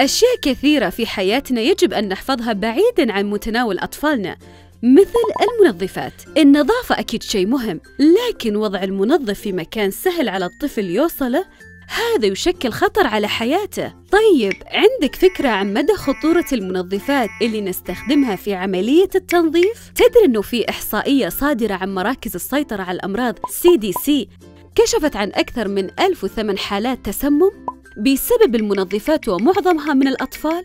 أشياء كثيرة في حياتنا يجب أن نحفظها بعيداً عن متناول أطفالنا مثل المنظفات. النظافة أكيد شيء مهم لكن وضع المنظف في مكان سهل على الطفل يوصله هذا يشكل خطر على حياته. طيب عندك فكرة عن مدى خطورة المنظفات اللي نستخدمها في عملية التنظيف؟ تدري أنه في إحصائية صادرة عن مراكز السيطرة على الأمراض CDC كشفت عن أكثر من 1008 حالات تسمم؟ بسبب المنظفات ومعظمها من الأطفال؟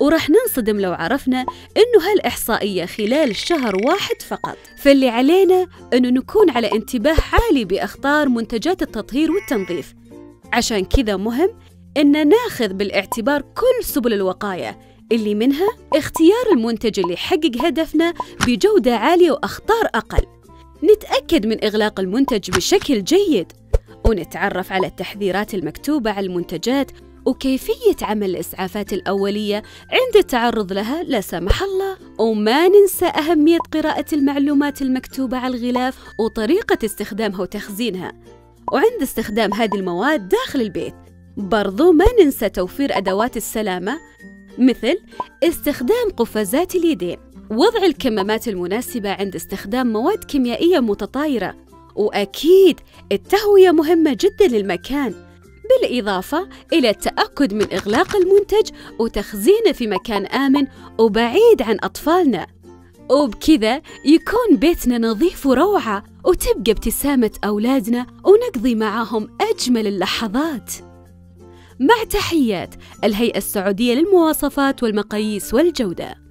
وراح ننصدم لو عرفنا إنه هالإحصائية خلال شهر واحد فقط. فاللي علينا إنه نكون على انتباه عالي بأخطار منتجات التطهير والتنظيف. عشان كذا مهم إن ناخذ بالاعتبار كل سبل الوقاية اللي منها اختيار المنتج اللي يحقق هدفنا بجودة عالية وأخطار أقل. نتأكد من إغلاق المنتج بشكل جيد. ونتعرف على التحذيرات المكتوبة على المنتجات وكيفية عمل الإسعافات الأولية عند التعرض لها لا سمح الله. وما ننسى أهمية قراءة المعلومات المكتوبة على الغلاف وطريقة استخدامها وتخزينها. وعند استخدام هذه المواد داخل البيت برضو ما ننسى توفير أدوات السلامة مثل استخدام قفازات اليدين. وضع الكمامات المناسبة عند استخدام مواد كيميائية متطايرة. وأكيد التهوية مهمة جدا للمكان بالإضافة إلى التأكد من إغلاق المنتج وتخزينه في مكان آمن وبعيد عن أطفالنا. وبكذا يكون بيتنا نظيف وروعة وتبقى ابتسامة أولادنا ونقضي معاهم أجمل اللحظات. مع تحيات الهيئة السعودية للمواصفات والمقاييس والجودة.